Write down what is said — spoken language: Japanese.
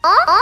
あ